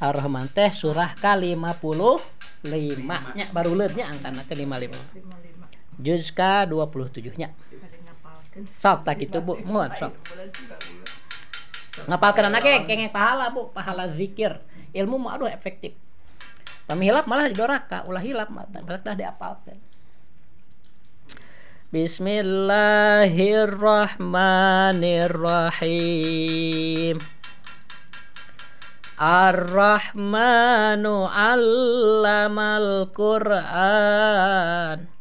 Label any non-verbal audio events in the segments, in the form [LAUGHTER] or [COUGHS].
Ar-Rahman teh surah ke-55 nya baru leutnya angkana ke 55 55 juz ka 27 nya. Sok tak itu Bu. Mohon sok. Ngapalkeun anak ke kengeng pahala Bu. Pahala zikir. Ilmu mah aduh efektif. Pami hilap malah di doraka ulah hilap mah tah dah diapalkeun. Bismillahirrahmanirrahim Ar-Rahmanu 'allamal Qur'an.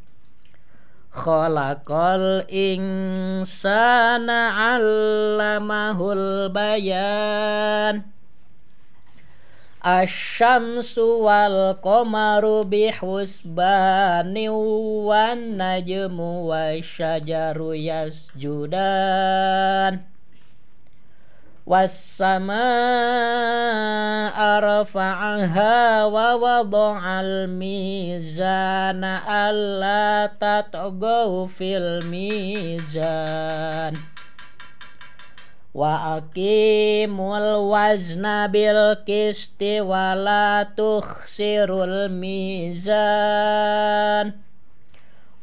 Khalaqal insana 'allamahul bayan. Asyamsu wal qamaru bihusbani wan najmu wasyajaru yasjudan والسماء رفعها ووضع الميزان ألا تطغوا في الميزان وأقيموا الوزن بالقسط ولا تخسروا الميزان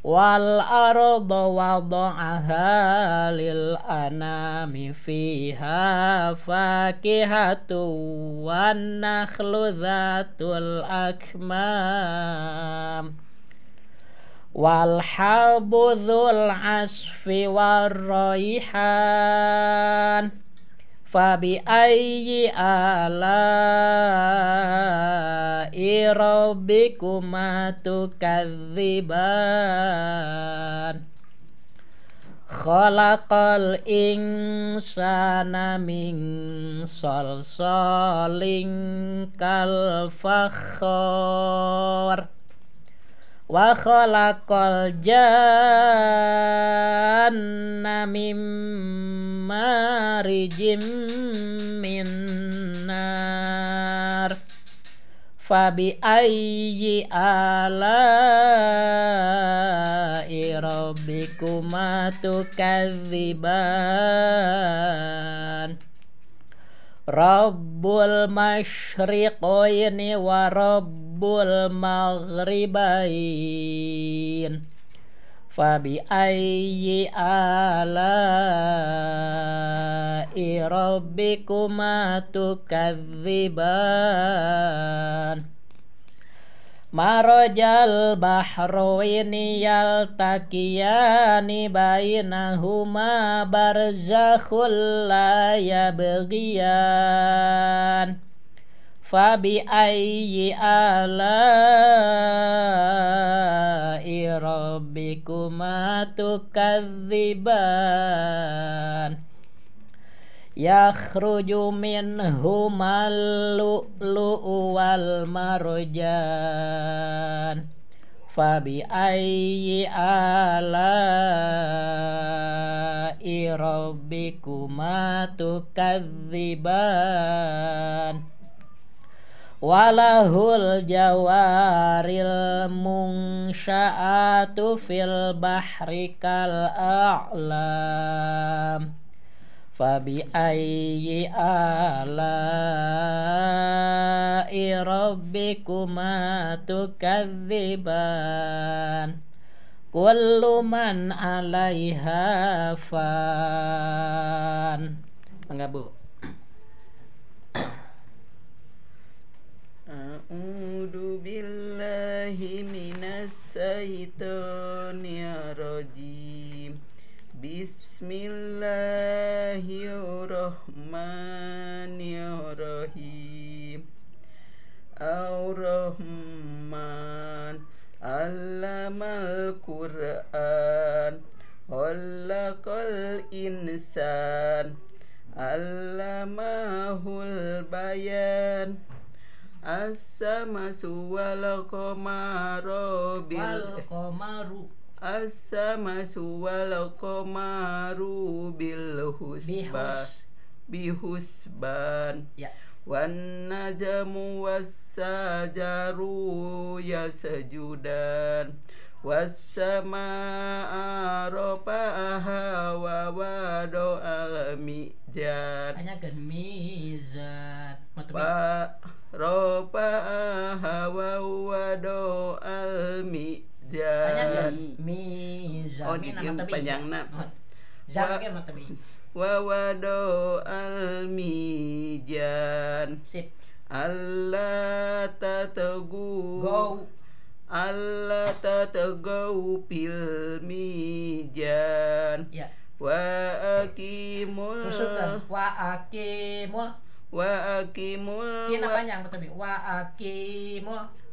والأرض وضعها للأنام فيها فاكهة والنخل ذات الأكمام. والحب ذو العصف والريحان. فبأي آلاء ربكما تكذبان خلق الإنسان من صلصال كالفخار wa khalaqal janna mim marijim min nar. Fabi ayyi ala'i rabbikuma tukadziban Rabbul masyriqaini wa rabbul maghribain. Fabi ayyi ala'i rabbikuma tukadziban Marajal bahroini yaltaqiyani bainahuma barzakhul la yabghiyan Fabi ayyi ala'i rabbikuma tukadziban yakhruju minhumal lu'lu'u wal marjan. Fabi ayyi ala'i rabbikuma tukadziban walahul jawaril munsya'atu fil bahri kal a'lam ayyi ala'i rabbikuma tukadziban kullu man 'alaiha fan mangga Bu A'udzu billahi minas syaitonir rajim. Bismillahirrahmanirrahim. Ar-Rahman Allamal Qur'an Khalaqal insan Allamahul bayan As-samasu wal bil As-samasu wal qamaru bil husban bihus. Bihusban. Ya. Wan najmu was sajaru yasjudan was samaa rafa'aha wa wada'a mizan hanya kan mizan rafa'aha wa wado al Mizan Mizan. Oh, Ini tabi. panjangna. Oh, Wa- wado al mizan Sip. Allah tategu Go. Allah tategu fil mijan Ya. wa akimul. Wa akimul. wa akimul wa, panjang tabi. Wa akimul.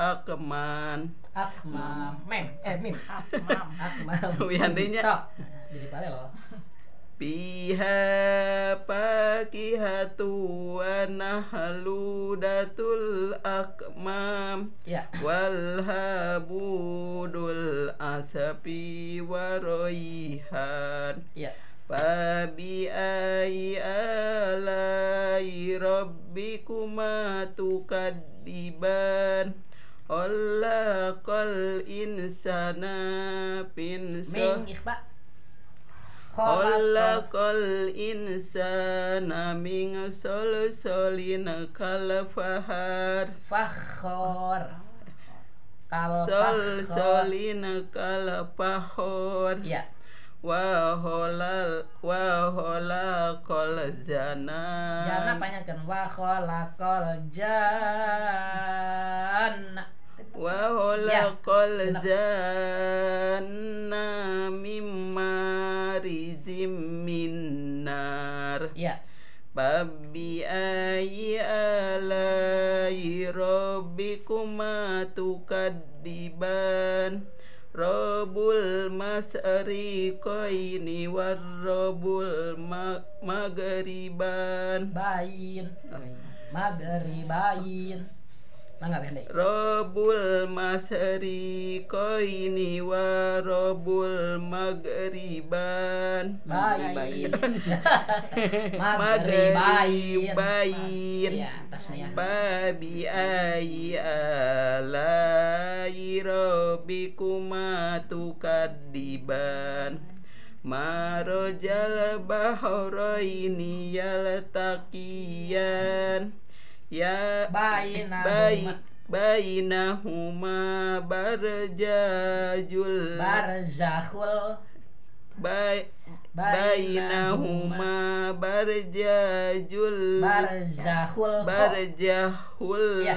akman Akmam. Mem. Eh, mim. Akmam. [LAUGHS] Akmam. Wiyantinya. Sok. Jadi pare loh. Piha pakihatu wa nahlu datul akmam Ya. wal habudul asapi wa roihan Ya. Fabi ai alai rabbikuma tukadiban Allah kal insana bin Ming ikhfa. Allah kal insana min solsolin kalfahar Fakhor. Kalau Sol fakhor. solin kalfahor Ya. wa holal wa hola kol zana Jangan panjangkan wa khalaqal janna. Mimma rizim minnar Ya. Babi ayi alai rabbikuma tukadiban Robul masriqaini warrobul ma magriban Bayin. Magribayin. Mangga pendek. Robul masriqaini warrobul magriban Bayin. Magribayin. Magribain Ya, tasnya. Babi ayi alai rabbikuma tukadiban Marojal bahraini yaltaqiyan Ya Bainahuma. bayi Bainahuma barjajul Barzakhul. Bay Bainahuma barjajul Barzakhul. Barjahul Ya.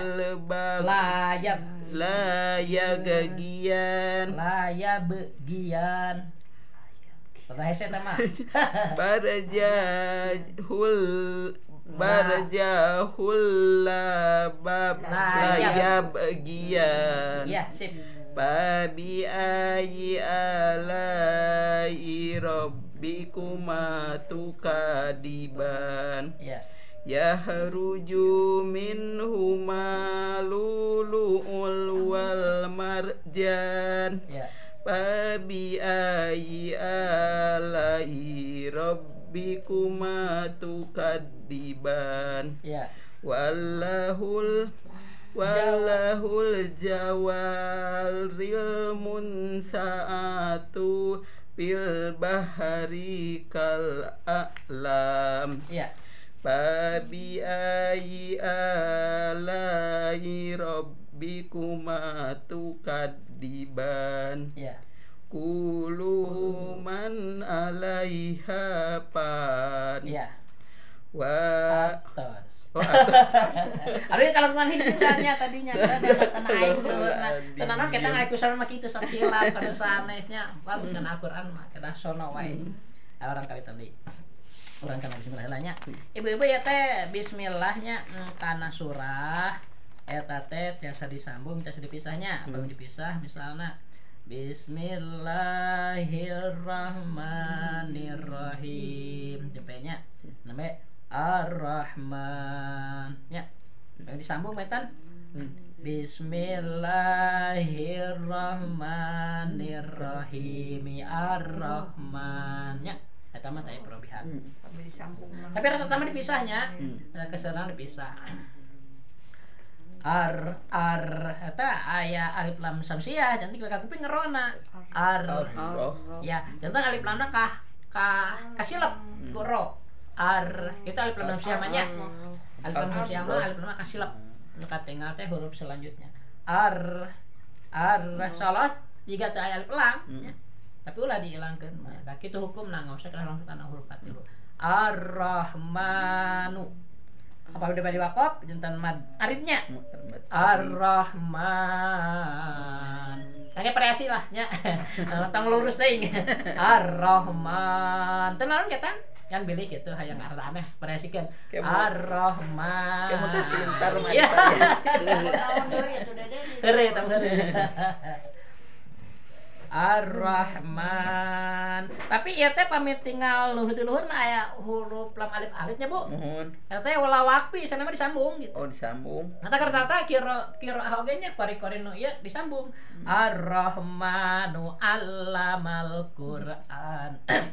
Layab. La yagagian Layabegian. Sudah heset mah. [LAUGHS] Barjahul Barjahul labab La Layab. yabagian Ya, sip. Babi ayi alai rabbikuma tukadiban Ya. Yahruju minhuma lulu'ul wal marjan Ya. Babi ayi alai rabbikuma tukadiban Ya. Wallahul Wallahul jawaril munsaatu Bil bahari kal a'lam Ya. Babi ayi alai rabbikuma tukadiban Ya. Kulu man alaiha pan Ya. Wa Atas. Oh, atas. [LAUGHS] Aduh kalau nang hidupnya tadinya kan ada tanah air tuh. Nah, tenang kita nggak ikut sama kita sakilat pada sanesnya bagus kan Al-Qur'an mah kita sono wae. Ah, Orang kali tadi. Orang kana bismillahnya. Ibu-ibu ya teh bismillahnya mm, kana surah eta teh tiasa disambung tiasa dipisahnya. Belum dipisah misalnya Bismillahirrahmanirrahim. Jempenya namanya Ar-Rahman. Ya. yang disambung metan Hmm. Bismillahirrahmanirrahim Ar-Rahman ya eta mah teh perobihan Hmm. Sampai disambung tapi rata-rata dipisahnya Hmm. ada kesenangan dipisah ar ar eta aya alif lam samsiah nanti kita kuping ngerona ar. Ya jantan alif lamna kah kah kasilep ku ro. Ar itu alif lam samsiah mah nya alif lam samsiah mah alif lam kasilep nu katengal teh huruf selanjutnya. Ar ar salah jika teh aya alif lam Hmm. ya. tapi ulah dihilangkan kitu hukum nah nggak usah kena langsung karena huruf katilu ar-rahmanu apa udah pada wakop jantan mad arifnya Hmm. Ar-Rahman. Kayak variasi lah nya. [LAUGHS] Tang lurus teuing. Ar-Rahman. Tenang kita kan pilih gitu hayang arah aneh variasikeun. Kayak mau- Ar-Rahman. Kayak mau tes pintar mah Iya. Tahun deui atuh Ar-Rahman. Tapi ieu teh pamit tinggal luhur di luhur mah aya huruf lam alif alifnya, Bu. Mohon. Eta teh wala wakpi sana mah disambung gitu. Oh disambung. Kata kata kira kira hogenya kori kori nu ya disambung. Ar-Rahmanu allamal Quran. [CLEARS THROAT]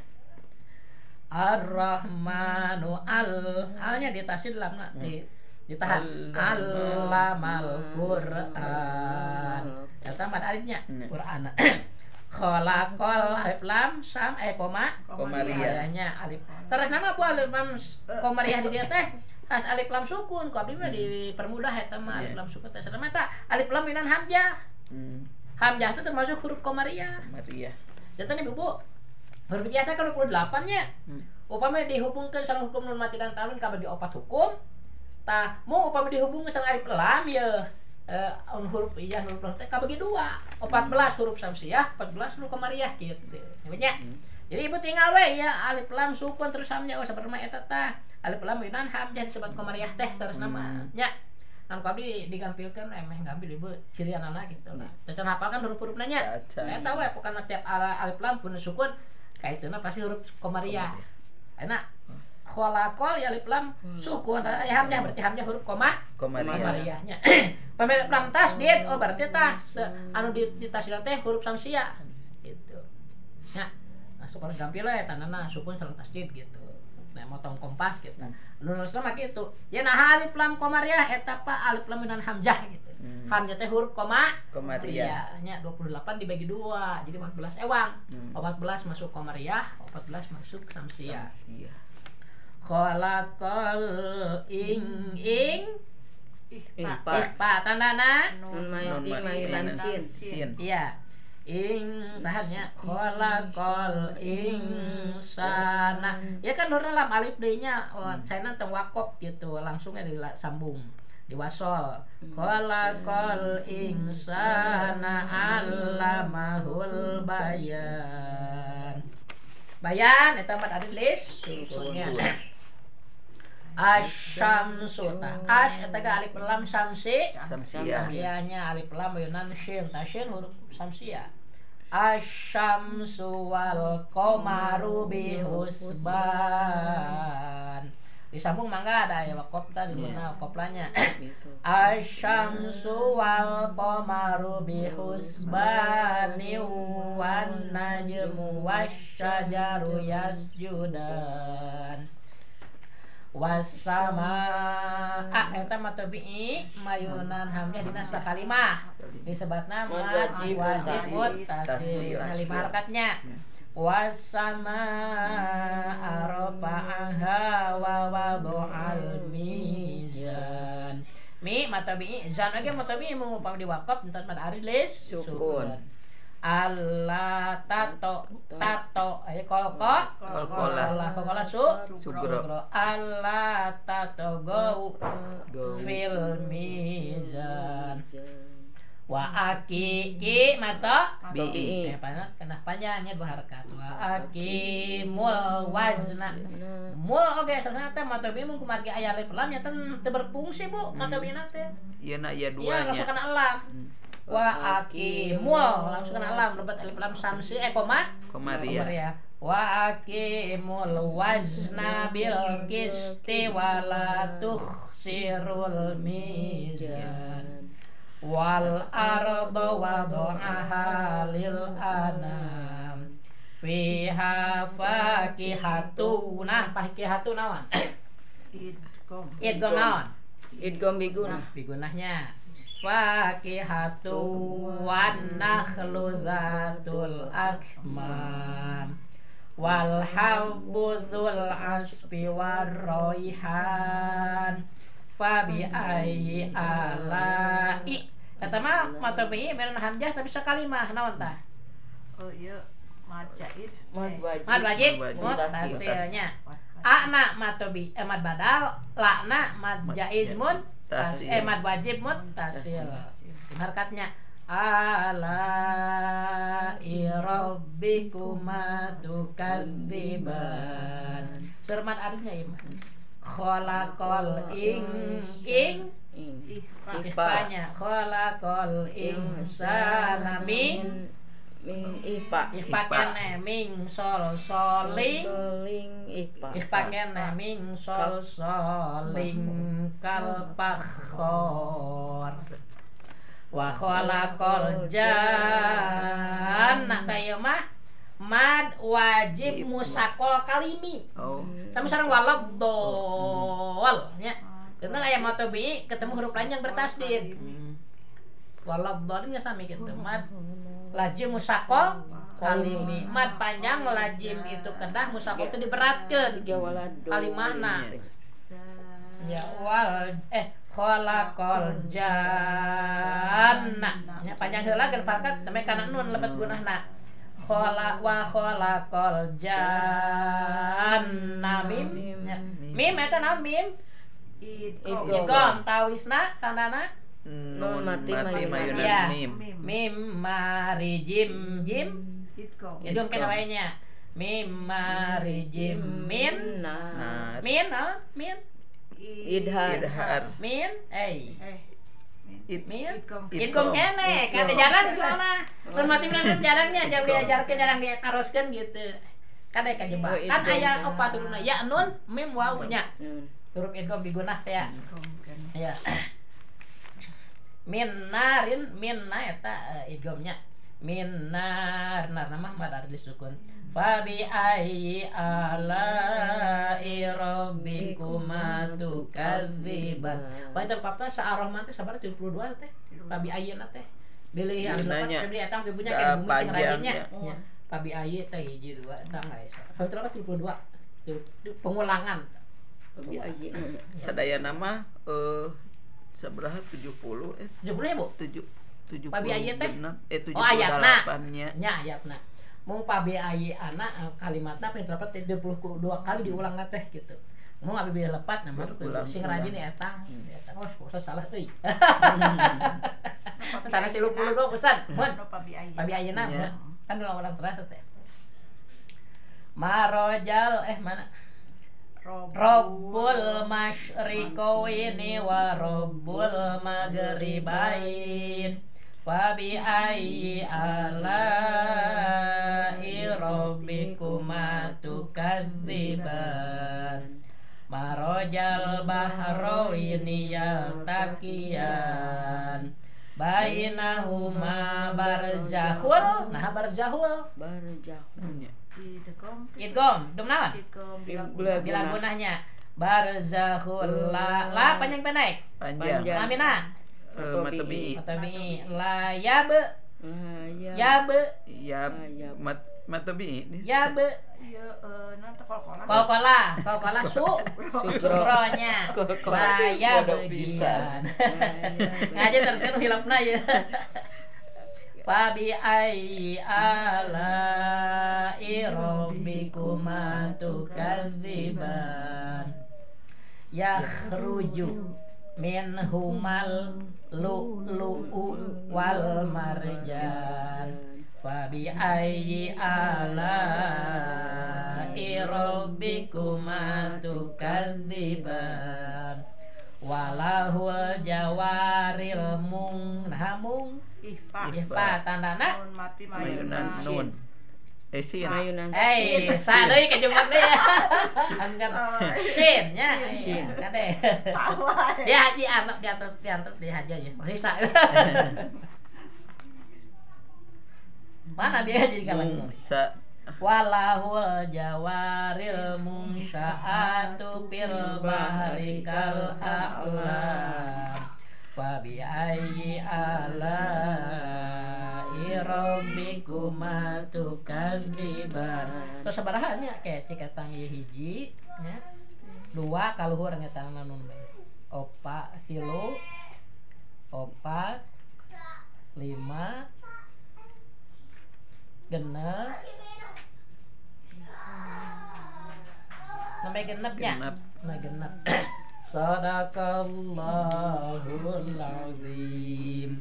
Ar-Rahmanu al alnya ditasin lam na di ditahan allamal Quran. Ya tamat alifnya Hmm. Quran. [CLEARS THROAT] Khalaqal alif lam sam eh koma Komariah. Ayahnya alif. Terus nama bu alif lam komariah di dia teh pas alif lam sukun, ku abdi mah dipermudah eta mah alif Iya. lam sukun teh sareng mata alif lam minan hamzah. Hmm. Hamzah itu termasuk huruf komariah. Maria. Jantan ibu bu huruf biasa kan 28 nya. Hmm. Upama dihubungkan sareng hukum nun mati dan talun kabagi opat hukum. Tah mau upama dihubungkan sareng alif lam ya eh un huruf iya huruf lam teh kabagi dua. 14 huruf samsiah, 14 huruf komariah gitu. Nyebutnya. Hmm. Jadi ibu tinggal we ya alif lam sukun terus hamzah oh sabar eta tah. Alif lam minan hamzah disebut komariah teh terus nama Hmm. nya. Nan kabdi digampilkeun emeh ngambil ibu cirianana gitu lah. Cacan hafalkan huruf-huruf nanya. Cacan. Eta we pokoknya tiap alif lam pun sukun kaituna pasti huruf komariah. Enak. Kholakol ya alif lam sukun ya hamzah berarti hamzah huruf koma Komaria. komariahnya. Pemilik lam tasdid oh berarti tah se- anu di, di tasdid teh huruf samsiah gitu. Ya, nah supaya gampil ya tanana sukun sareng tasdid gitu. Nah motong kompas gitu. Hmm. Nu nulisna mah gitu. Ya nah alif lam komariah eta pa alif lam minan hamzah gitu. Hmm. Hamzah teh huruf koma nya 28 dibagi dua jadi 14 ewang. Hmm. 14 masuk komariah, 14 masuk samsiah. Samsia. Khalaqal ing ing Ihfa. ikhfa tandana Nun mailan sin. Sin. Iya. Ing tahannya. Khalaqal insana. Ya kan nur lam alif D-nya oh, saya teng wakop gitu, langsungnya disambung diwasol. Khalaqal insana allamahul bayan. Bayan eta mah ada list asyamsu tah asy eta ga alif lam samsi Samsia. Ianya alif lam yunan shin ta shin huruf samsia. Asyamsu wal qamaru bihusban. Disambung mangga ada ya wakop tadi Iya. mana wakoplanya. Asyamsu wal qamaru bihusbani wan najmu wasyajaru yasjudan. Wasama ah eta mah tabi'i mayunan hamzah dina sakalimah disebutna mad Wajib wajib nah lima harokatnya wasama arfa'aha wa wadu'al mizan. Mi matabi'i zan lagi matabi'i mau upam diwakaf entar mad arilis Sukun. Allah tato tato. ayo kol kok Kolkola. Allah kokola su. Sugro. Allah tato go Go. fil mizan wa aki ki mata Bi. eh kena panjangnya dua harakat wa aki mul wazna. mul oke sasana teh mata bi mun kumargi aya lam nya teh berfungsi bu mata bi teh. Iya nak ya iya langsung duanya. kena alam Hmm. Wa akimul. Langsung kena alam lebat alif lam samsi eh koma? Komaria. ya wa akimul wazna bil qisti wala yakhsirul mizan. Wal arda wada'aha lil anam. Fiha fakihatu nah fakihatu nawan Idgom. idgom nawan Idgom biguna. bigunahnya fakihatu wan nakhlu zatul akmam. Wal habbu dzul asfi war raihan fabi ayyi alai. Kata mah mata bi meren hamzah tapi sekali mah. Naon tah Oh iya, majaid. Mad wajib. mad wajib. Mad wajib. mutasilnya ana matobi eh mad badal. Lakna mad jaiz mun Tasil. eh mad wajib mutasil harkatnya ala irabbikuma tukadziban. Firman artinya ya khalaqal ing ing Ing. Ikhfanya khalaqal insana min Min ipa. ikhfa kene ming sol soling Soling ipa. ikhfa kene ming sol soling kal pakhor. Wa khalaqal janna tayo mah mad wajib musakol kalimi. Oh. tapi sekarang walad dol ya tentang ayat matobi ketemu huruf lain yang bertasdid. Walad dolnya sami gitu mad lajim musakol kalimi mad panjang lajim itu kedah musakol itu diberatkan. Tiga walado. kalimana ya wal eh khalaqal janna nya panjang heula geus pangkat teme kana nun lebet gunahna. Khala wa khalaqal janna mim nya. mim eta naon mim? Idgham tawisna tandana Nun mati mati mayunan. mayunan Ya. mim. Mim mari jim jim ya dong nya mim mari jim min Nah. Min naon min Idhar. idhar. min eh Eh. Min Idgom. Idgom kene, kan jarang soalnya. Mun mati kan jarangnya jarang diajarkeun jarang ditaroskeun gitu. Kan aya kajebak. Oh, Kan idgom aya teh. opat turunna ya nun mim waw nya. Nun. Huruf idgom digunah teh ya. Idgom kan. Ya. Min narin min na eta eh, idgomnya. Min nar nama mad ada disukun. Fabi ayyi ala rabbikuma tukadziban. Wah itu papa saarahman teh sabar 72 teh. Pabi ayeuna teh. Bilih anu Gunanya. dapat beli eta ge punya kan bumi sing rajinnya. ya. Nya. Pabi aye teh hiji dua eta esa. Kalau terus 72. Tuh, tuh, pengulangan. Abi aji nanya. Sadaya nama eh sabaraha 70 eh 70 ya, Bu? 7 70 Pabi aya teh? eh Oh, ayatna. 78 nya. Nya ayatna. Mung pabi aye anak eh, kalimatna ping dapat 22 kali diulang teh gitu. Mung abi bila lepat nama tuh sing rajin eta. Hmm. Eta oh usah salah euy. [LAUGHS] Sana si 52 Ustaz. Mun Anu pabi ayat. pabi ayeuna Iya. mun. kan ulang-ulang terasa teh. Marojal eh mana? Rabbul masyriqaini wa rabbul maghribain Fabi ayyi ala'i rabbikuma tukadziban. Marojal bahraini yaltaqiyan Bainahuma barzahul Nah barzahul. Nya. Idgom. Idgom Dum naon? Idgom. Bila- bilang- Bila gunahnya Barzahul la La panjang pendek Panjang. Lamina Eh, matabi. Atau bi La yabe Nah, ya. Yabe Ya matabi. Yabe Iya, eh, nanti kol-kolan. Kolkola Kolkola su Sukro. Sukronya Kolkola. La ya Bodoh begian. Ngaji terus kan hilapna ya Fabi ayyi ala rabbikuma tukadziban Yakhruju minhumal lu'lu'u wal marjan Fabi ayyi ala rabbikuma tukadziban Walahul jawaril mung nah mung Ihfa. ihfa tandana Nun mati Mayunan mayunan. nun. Eh sih Ayo nanti. Eh, sa deui ka jumat deui ya. [LAUGHS] Angkat sin nya. Sin. Kade. Salah. Dia haji anak diantar diantar di haji ya. Masih sa. Mana dia jadi kalang Musa walahul jawaril munsya'atu fil bahri kal a'lam wa bi ayyi ala rabbikuma tukadziban terus sabaraha nya kayak cik tang ieu hiji nya. Dua kaluhur ngetang nun opat tilu opat lima genep. Sampai genepnya Genep. nah genep. [COUGHS] Sadaqallahul azim